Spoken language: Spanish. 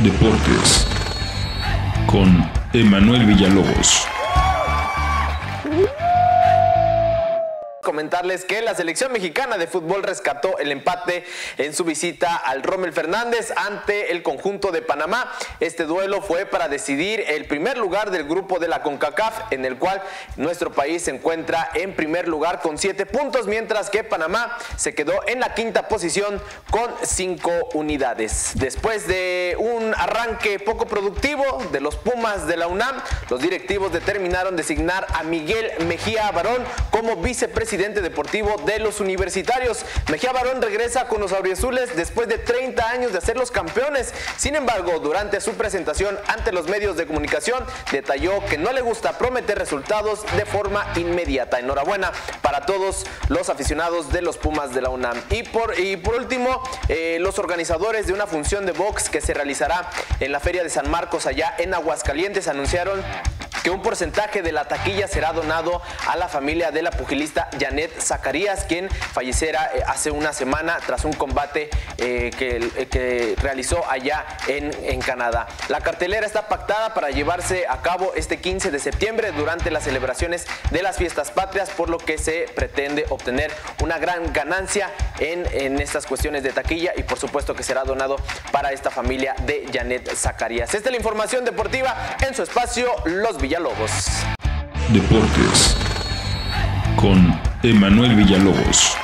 Deportes con Emanuel Villalobos. Comentarles que la selección mexicana de fútbol rescató el empate en su visita al Rommel Fernández ante el conjunto de Panamá. Este duelo fue para decidir el primer lugar del grupo de la CONCACAF, en el cual nuestro país se encuentra en primer lugar con siete puntos, mientras que Panamá se quedó en la quinta posición con cinco unidades. Después de un arranque poco productivo de los Pumas de la UNAM, los directivos determinaron designar a Miguel Mejía Barón como vicepresidente deportivo de los universitarios. Mejía Barón regresa con los auriazules después de 30 años de ser los campeones. Sin embargo, durante su presentación ante los medios de comunicación, detalló que no le gusta prometer resultados de forma inmediata. Enhorabuena para todos los aficionados de los Pumas de la UNAM. Y por, y por último, eh, los organizadores de una función de box que se realizará en la Feria de San Marcos allá en Aguascalientes anunciaron que un porcentaje de la taquilla será donado a la familia de la pugilista Janet Zacarías, quien falleciera eh, hace una semana tras un combate eh, eh, que, realizó allá en, en Canadá. La cartelera está pactada para llevarse a cabo este 15 de septiembre durante las celebraciones de las fiestas patrias, por lo que se pretende obtener una gran ganancia en, estas cuestiones de taquilla y por supuesto que será donado para esta familia de Janet Zacarías. Esta es la información deportiva en su espacio Los Villalobos. Deportes con Emanuel Villalobos.